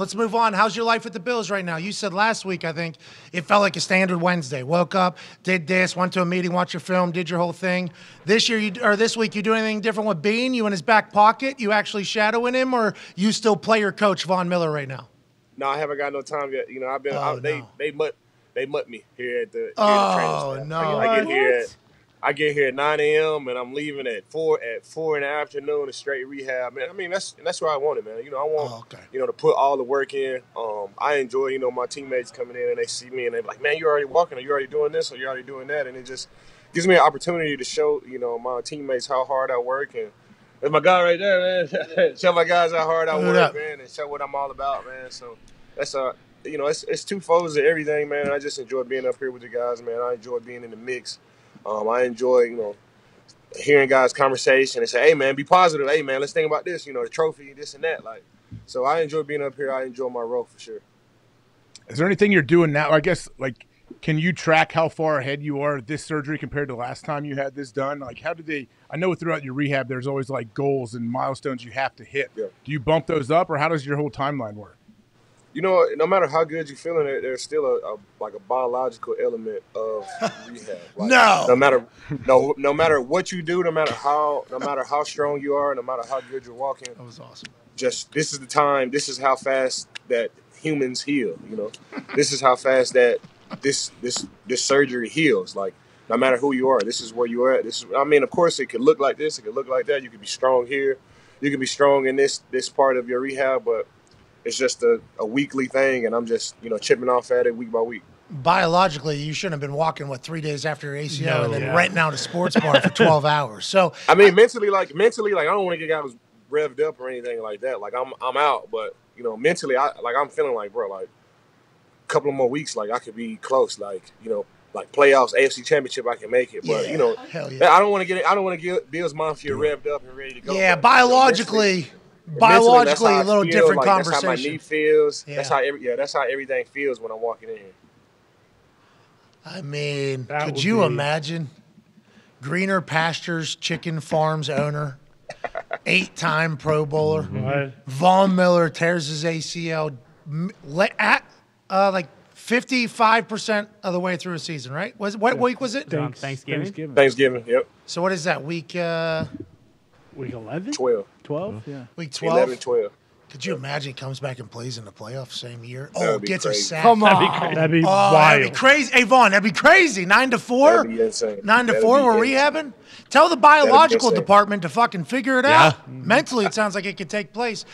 let's move on. How's your life with the Bills right now? You said last week, I think, it felt like a standard Wednesday. Woke up, did this, went to a meeting, watched your film, did your whole thing. This year, you, or this week, you do anything different with Bean? You in his back pocket? You actually shadowing him, or you still player coach Von Miller right now? No, I haven't got no time yet. You know, I've been. Oh, I, they no. they mutt they mutt me here at the. Here at Oh, the no. I, I get here at I get here at 9 a.m. and I'm leaving at four at four in the afternoon to straight rehab. Man, I mean that's that's what I want it, man. You know, I want Oh, okay. you know to put all the work in. Um, I enjoy you know my teammates coming in and they see me and they're like, man, you're already walking, or you're already doing this, or you're already doing that, and it just gives me an opportunity to show you know my teammates how hard I work and. There's my guy right there, man. show my guys how hard I Put it work, up. man, and show what I'm all about, man. So that's uh you know it's it's two folds of everything, man. I just enjoy being up here with the guys, man. I enjoy being in the mix. Um, I enjoy you know hearing guys' conversation and say, hey man, be positive. Hey man, let's think about this. You know the trophy, this and that. Like, so I enjoy being up here. I enjoy my role for sure. Is there anything you're doing now? I guess like can you track how far ahead you are this surgery compared to last time you had this done? Like how did they I know throughout your rehab there's always like goals and milestones you have to hit. Yeah. Do you bump those up or how does your whole timeline work? You know, no matter how good you're feeling, there, there's still a, a like a biological element of rehab. Like, No. no matter no no matter what you do, no matter how no matter how strong you are, no matter how good you're walking, That was awesome. just this is the time. This is how fast that humans heal. You know, this is how fast that this this this surgery heals. Like no matter who you are, this is where you are at. This is. I mean, of course, it could look like this. It could look like that. You could be strong here. You could be strong in this this part of your rehab, but it's just a, a weekly thing, and I'm just you know chipping off at it week by week. Biologically, you shouldn't have been walking what three days after your ACL No. and then Yeah. renting out a sports bar for twelve hours. So I mean, mentally, like mentally, like I don't want to get guys revved up or anything like that. Like I'm I'm out, but you know, mentally, I like I'm feeling like bro, like a couple of more weeks, like I could be close, like you know, like playoffs, AFC Championship, I can make it. But Yeah. you know, hell yeah. I don't want to get I don't want to get Bills Mafia revved up and ready to go. Yeah, But, you know, biologically, mentally- mentally, that's biologically, a little feel, different like, conversation. That's how my knee feels. Yeah. That's how every, yeah, that's how everything feels when I'm walking in here. I mean, That could you be- imagine? Greener Pastures Chicken Farms owner, eight-time Pro Bowler, What? Von Miller tears his ACL at uh, like fifty-five percent of the way through a season. Right? Was what week was it? On Thanksgiving? Thanksgiving. Thanksgiving, yep, So what is that week? Uh, Week 11? twelve. 12? Yeah. week 11, twelve. 12. Could you imagine? he Comes back and plays in the playoffs same year. That Oh, would be gets a sack. Come on. That'd be Oh, wild. that'd be crazy. Hey, Von, that'd be crazy. Nine to four. That'd be. Nine to That'd four. be We're rehabbing. Tell the biological department to fucking figure it out. Mentally, it sounds like it could take place.